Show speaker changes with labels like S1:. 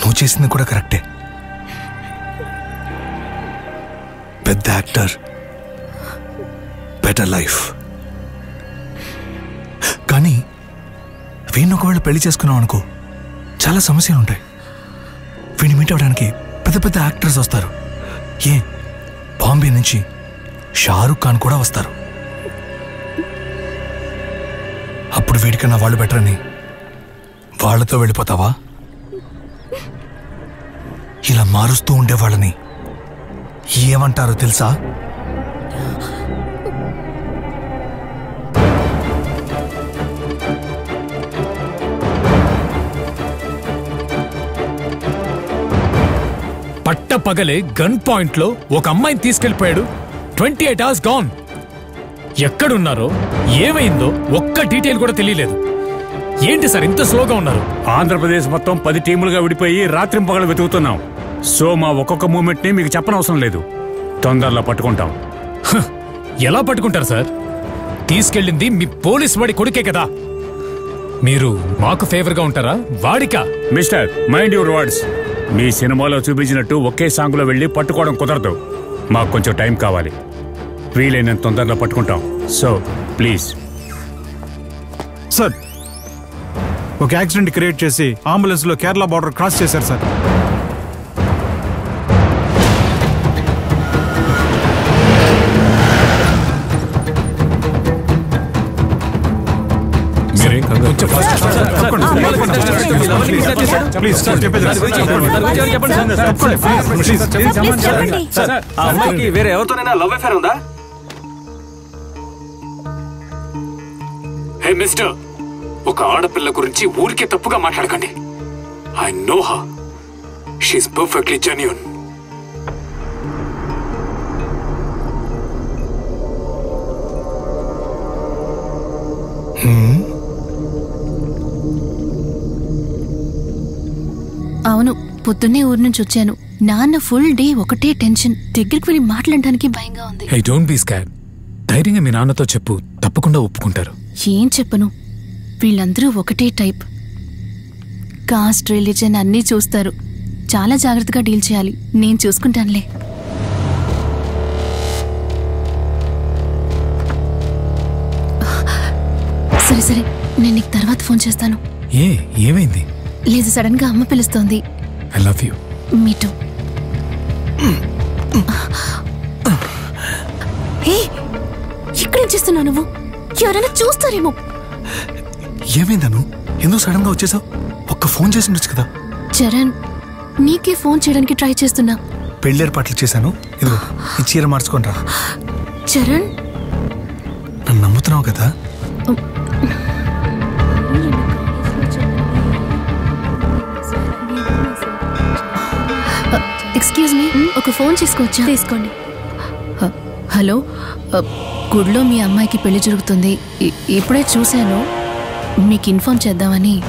S1: నువ్వు చేసింది కూడా కరెక్టే. పెద్ద యాక్టర్ బెటర్ లైఫ్ కానీ వీణ్ ఒకవేళ పెళ్ళి చేసుకున్నావు అనుకో చాలా సమస్యలు ఉంటాయి వీడిని మీట్ అవ్వడానికి పెద్ద పెద్ద యాక్టర్స్ వస్తారు. ఏ బాంబే నుంచి షారుఖ్ ఖాన్ కూడా వస్తారు. అప్పుడు వీడికన్నా వాళ్ళు బెటర్ అని వాళ్ళతో వెళ్ళిపోతావా? ఇలా మారుస్తూ ఉండే వాళ్ళని ఏమంటారో తెలుసా?
S2: పట్ట పగలే గన్ పాయింట్లో ఒక అమ్మాయిని తీసుకెళ్ళిపోయాడు ట్వంటీ ఎయిట్ అవర్స్ గాన్ ఎక్కడున్నారో ఏమైందో ఒక్క డీటెయిల్ కూడా తెలియలేదు. ఏంటి సార్ ఇంత స్లోగా ఉన్నారు?
S3: ఆంధ్రప్రదేశ్ మొత్తం పది టీములుగా విడిపోయి రాత్రింపగలు వెతుకుతున్నాం. సో మా ఒక్కొక్క మూమెంట్ని మీకు చెప్పనవసరం లేదు. తొందరలో పట్టుకుంటాం.
S2: ఎలా పట్టుకుంటారు సార్? తీసుకెళ్ళింది మీ పోలీస్ వాడి కొడుకే కదా. మీరు మాకు ఫేవర్గా ఉంటారా? వాడికా?
S3: Mister mind your words. మీ సినిమాలో చూపించినట్టు ఒకే సాంగ్లో వెళ్ళి పట్టుకోవడం కుదరదు. మాకు కొంచెం టైం కావాలి. వీలైనంత తొందరలో పట్టుకుంటాం. So please.
S4: సార్ ఒక యాక్సిడెంట్ క్రియేట్ చేసి అంబులెన్స్లో కేరళ బార్డర్ క్రాస్ చేశారు సార్. సార్ చెప్పేది
S5: ఆ అమ్మాయికి వేరే ఎవరితోనైనా లవ్ అఫేర్ ఉందా
S2: హే మిస్టర్ ఒక ఆడపిల్ల గురించి ఊరికే తప్పుగా మాట్లాడకండి ఐ నో హా షీస్ పర్ఫెక్ట్లీ జెన్యూన్
S6: పొద్దున్నే ఊరు నుంచి వచ్చాను. నాన్న ఫుల్ డే ఒకటే టెన్షన్ దగ్గరికి వెళ్ళి మాట్లాడడానికి భయంగా ఉంది.
S2: హే డోంట్ బీ స్కాడ్ ధైర్యంగా మీ నాన్నతో చెప్పు. తప్పకుండా ఒప్పుకుంటారు.
S6: ఏం చెప్పను? వీళ్ళందరూ ఒకటే టైప్ కాస్ట్ రిలీజన్ అన్నీ చూస్తారు. చాలా జాగ్రత్తగా డీల్ చేయాలి. నేను చూసుకుంటానులే. సరే సరే. నేను నీకు తర్వాత ఫోన్ చేస్తాను.
S2: ఏ ఏమైంది?
S6: లేదు సడన్గా అమ్మ పిలుస్తోంది.
S2: I love you
S6: me too ఏ ఇక్కడేం చేస్తున్నావు నువ్వు? ఎవరైనా చూస్తారేమో.
S1: ఏమైందను? ఎందుకు సడన్గా వచ్చేసావు? ఒక్క ఫోన్ చేసి ఉండొచ్చు కదా.
S6: చరణ్ నీకే ఫోన్ చేయడానికి ట్రై చేస్తున్నా.
S1: పెళ్ళి ఏర్పాట్లు చేశాను. ఇదిగో ఈ చీర మార్చుకుంటా
S6: చరణ్?
S1: నన్ను నమ్ముతున్నావు కదా?
S6: మీ ఒక ఫోన్ చేసుకోవచ్చా? తీసుకోండి. హలో? గుడిలో మీ అమ్మాయికి పెళ్ళి జరుగుతుంది. ఇప్పుడే చూశాను. మీకు ఇన్ఫార్మ్ చేద్దామని.